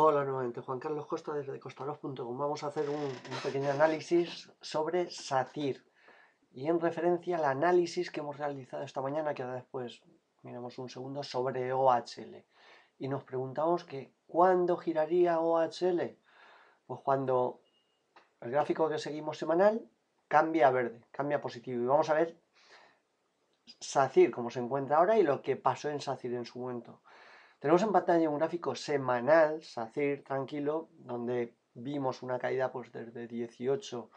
Hola nuevamente, Juan Carlos Costa desde costaros.com. Vamos a hacer un, pequeño análisis sobre SACIR y en referencia al análisis que hemos realizado esta mañana, que después miramos un segundo, sobre OHL. Y nos preguntamos que ¿cuándo giraría OHL? Pues cuando el gráfico que seguimos semanal cambia a verde, cambia a positivo. Y vamos a ver SACIR, como se encuentra ahora, y lo que pasó en SACIR en su momento. Tenemos en pantalla un gráfico semanal, SACIR, tranquilo, donde vimos una caída pues desde 18,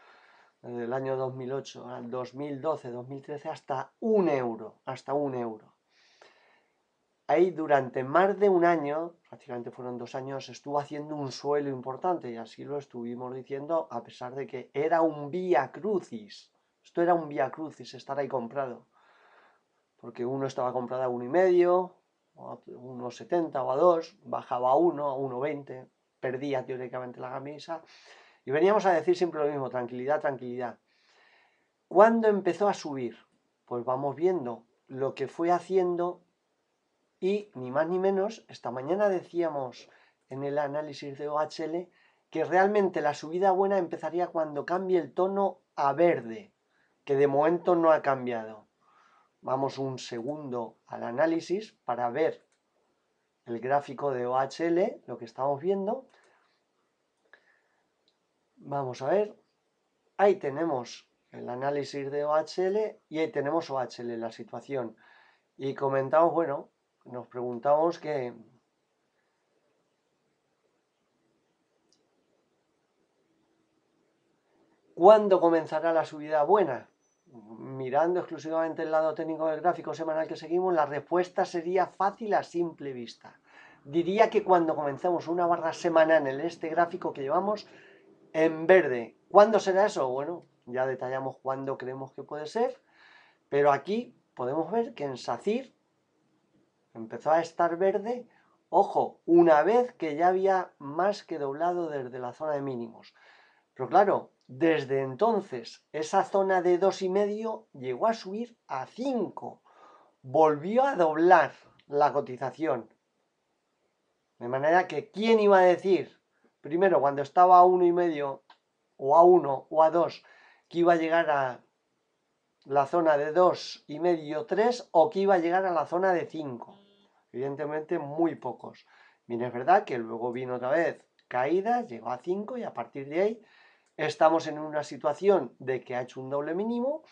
desde el año 2008 al 2012, 2013, hasta un euro, hasta un euro. Ahí durante más de un año, prácticamente fueron dos años, estuvo haciendo un suelo importante y así lo estuvimos diciendo a pesar de que era un vía crucis. Esto era un vía crucis, estar ahí comprado porque uno estaba comprado a uno y medio, a 1,70 o a 2, bajaba a 1, a 1,20, perdía teóricamente la camisa, y veníamos a decir siempre lo mismo, tranquilidad, tranquilidad. ¿Cuándo empezó a subir? Pues vamos viendo lo que fue haciendo y ni más ni menos, esta mañana decíamos en el análisis de OHL que realmente la subida buena empezaría cuando cambie el tono a verde, que de momento no ha cambiado. Vamos un segundo al análisis para ver el gráfico de OHL, lo que estamos viendo. Vamos a ver. Ahí tenemos el análisis de OHL y ahí tenemos OHL, la situación. Y comentamos, bueno, nos preguntamos que ¿Cuándo comenzará la subida buena? Mirando exclusivamente el lado técnico del gráfico semanal que seguimos, la respuesta sería fácil a simple vista. Diría que cuando comenzamos una barra semanal en este gráfico que llevamos en verde, ¿cuándo será eso? Bueno, ya detallamos cuándo creemos que puede ser, pero aquí podemos ver que en SACIR empezó a estar verde, ojo, una vez que ya había más que doblado desde la zona de mínimos. Pero claro, desde entonces, esa zona de y medio llegó a subir a 5. Volvió a doblar la cotización. De manera que, ¿quién iba a decir? Primero, cuando estaba a uno y medio, o a 1, o a 2, que iba a llegar a la zona de dos y medio, 3, o que iba a llegar a la zona de 5. Evidentemente, muy pocos. Bien, es verdad que luego vino otra vez caída, llegó a 5 y a partir de ahí estamos en una situación de que ha hecho un doble mínimo,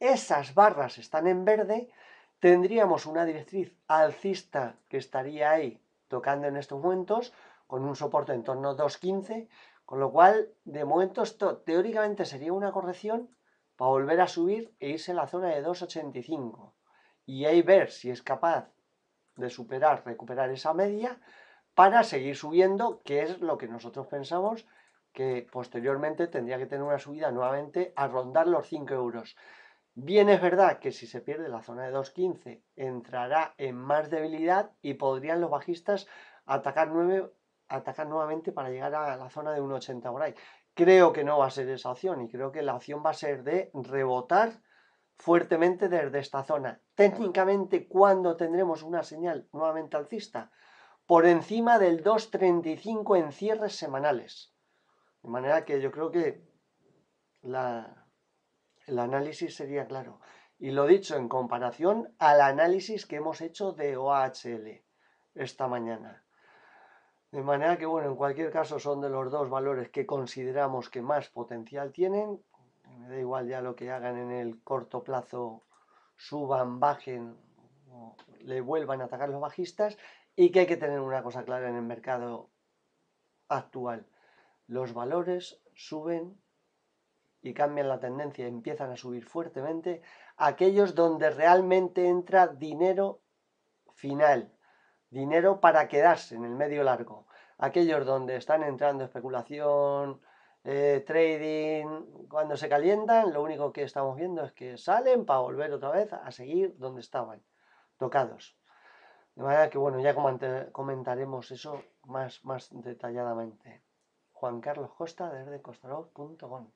esas barras están en verde, tendríamos una directriz alcista que estaría ahí tocando en estos momentos, con un soporte en torno a 2.15, con lo cual, de momento, esto teóricamente sería una corrección para volver a subir e irse a la zona de 2.85. Y ahí ver si es capaz de superar, recuperar esa media para seguir subiendo, que es lo que nosotros pensamos que posteriormente tendría que tener una subida nuevamente a rondar los 5 euros. Bien es verdad que si se pierde la zona de 2.15 entrará en más debilidad y podrían los bajistas atacar, atacar nuevamente para llegar a la zona de 1.80 por ahí. Creo que no va a ser esa opción y creo que la opción va a ser de rebotar fuertemente desde esta zona. Técnicamente, ¿cuándo tendremos una señal nuevamente alcista? Por encima del 2.35 en cierres semanales. De manera que yo creo que el análisis sería claro. Y lo dicho, en comparación al análisis que hemos hecho de OHL esta mañana. De manera que, bueno, en cualquier caso son de los dos valores que consideramos que más potencial tienen. Me da igual ya lo que hagan en el corto plazo, suban, bajen, le vuelvan a atacar los bajistas. Y que hay que tener una cosa clara en el mercado actual los valores suben y cambian la tendencia, empiezan a subir fuertemente, aquellos donde realmente entra dinero final, dinero para quedarse en el medio largo, aquellos donde están entrando especulación, eh, trading, cuando se calientan, lo único que estamos viendo es que salen para volver otra vez a seguir donde estaban, tocados. De manera que, bueno, ya comentaremos eso más, más detalladamente. Juan Carlos Costa desde costarov.com